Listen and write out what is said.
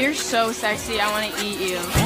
You're so sexy. I want to eat you.